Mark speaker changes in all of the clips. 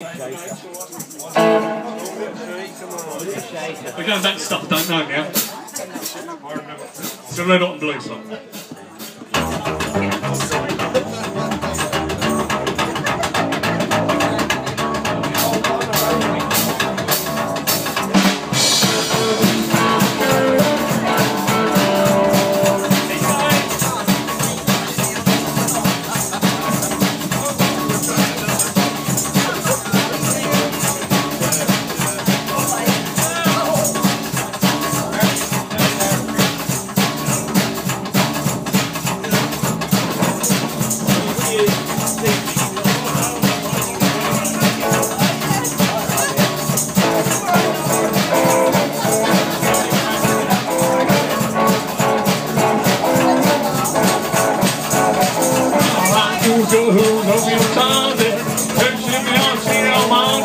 Speaker 1: We're going back to stuff I don't know now. So red, hot and blue song.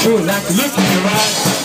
Speaker 1: true, like look in your eyes.